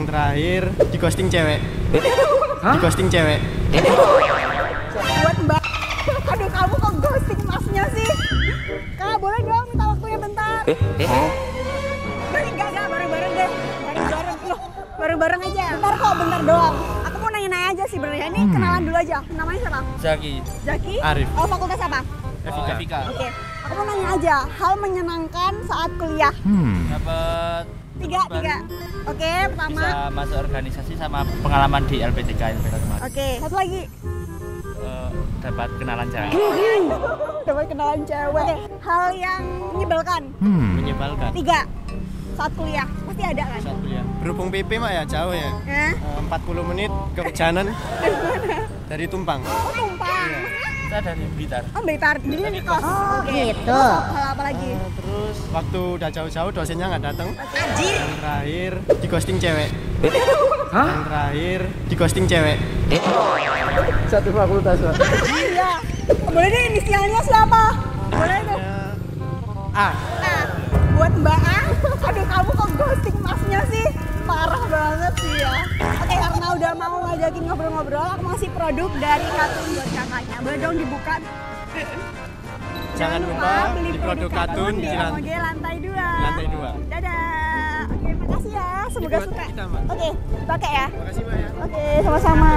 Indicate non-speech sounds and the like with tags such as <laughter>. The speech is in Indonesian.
yang terakhir di ghosting cewek. Di ghosting cewek. Buat mbak. Aduh kamu kok ghosting masnya sih? Kak boleh dong minta waktunya bentar? Bari, enggak enggak bareng-bareng deh. Bareng-bareng. Loh bareng-bareng aja. Bentar kok bentar doang. Aku mau nanya-nanya aja sih sebenarnya ini kenalan dulu aja. Namanya siapa? Zaki. Jaki Arif. oh fakultas apa? Evika. Evika. Oke. Aku mau nanya aja. Hal menyenangkan saat kuliah? Dapat tiga tiga. oke pertama. bisa masuk organisasi sama pengalaman di LPTK LPTK kemarin oke satu lagi. Eh, dapat kenalan cewek. <laughs> Dapat kenalan cewek. Hal yang menyebalkan. Menyebalkan. Tiga. Saat kuliah. Pasti ada kan? Saat kuliah. Berhubung PP mak ya jauh ya. Eh? Eh, 40 menit ke Janan <laughs> dari Tumpang. Oh tumpang. Saya dari Blitar. Oh Blitar. Jadi ini kos oh gitu. hal apa lagi terus waktu udah jauh-jauh dosennya nggak datang anjir. Yang terakhir di ghosting cewek. Yang terakhir di ghosting cewek. Satu fakultas pak. Iya boleh deh inisialnya siapa? Boleh deh A. Nah buat mbak A. Aduh kamu kok ghosting masnya sih? Parah banget sih ya. Oke karena udah mau ngajakin ngobrol-ngobrol aku mau kasih produk dari Katun buat kakaknya. Boleh dong dibuka Jangan lupa beli produk Katun di Oke, lantai dua. lantai dua. Dadah. Oke, makasih ya. Semoga suka. Oke, pakai ya. Makasih Mbak ya Oke, sama-sama.